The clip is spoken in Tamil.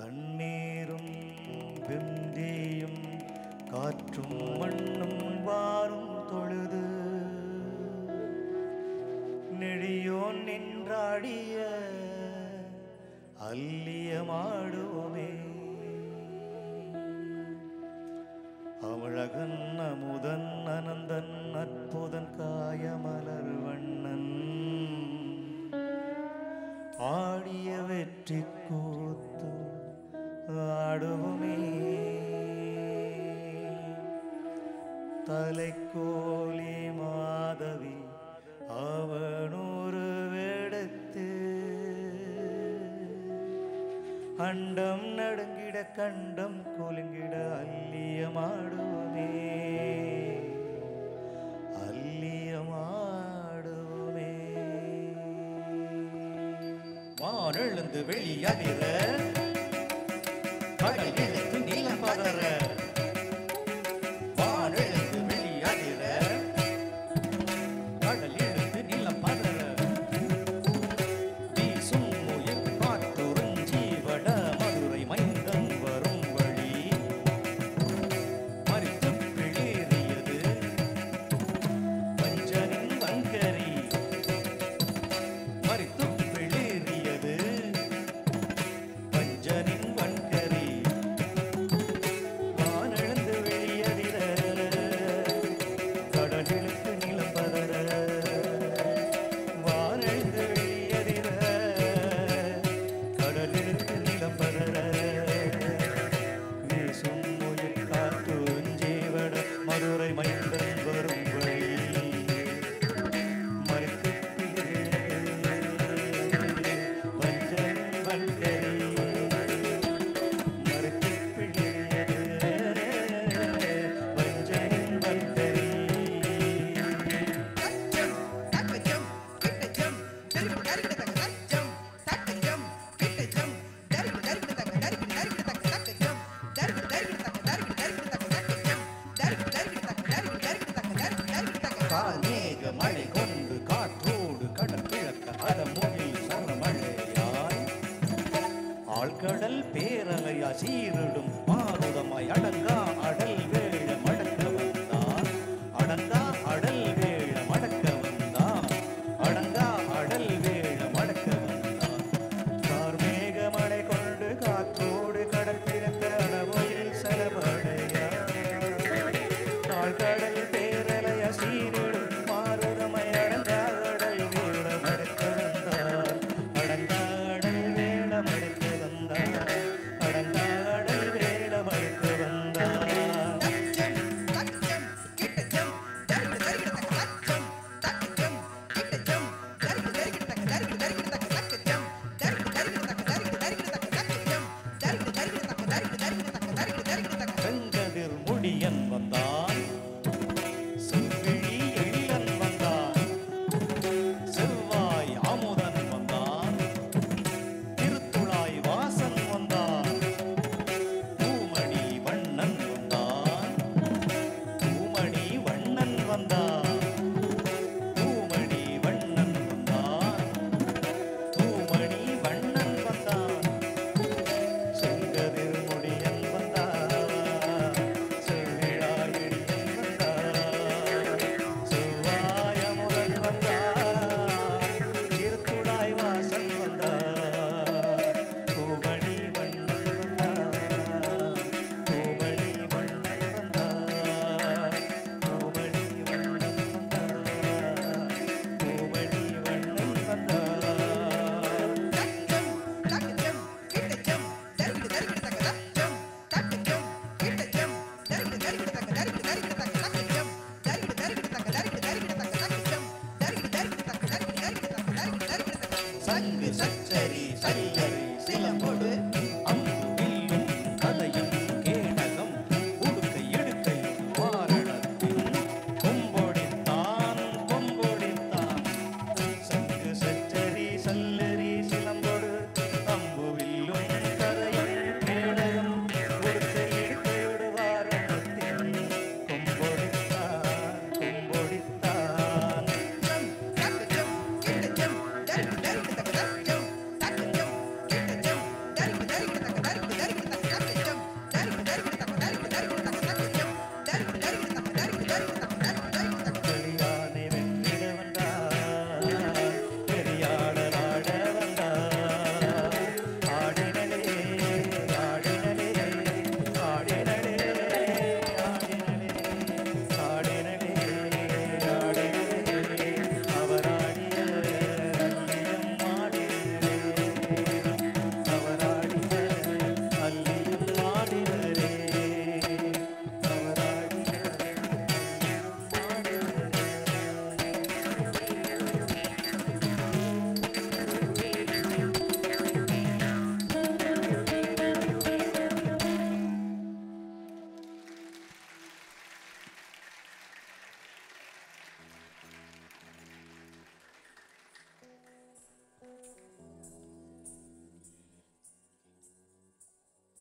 தண்ணீரும் வெந்தேயும் காற்றும் மண்ணும் வாரும் தொழுது. நெடியோன் நின்றாடிய அல்லியமாடுவோமே அமிழகன் அமுதன் அனந்தன் அற்புதன் காயமலர் வண்ணன். ஆடிய வெற்றிக்கோ தலைக்கோலி மாதவி அவனொரு வேடத்து. அண்டம் நடங்கிட கண்டம் கொலுங்கிட அல்லியமாடுவமே அல்லியமாடுவமே வானெழுந்து வெளியதிர கடல் சீரடும்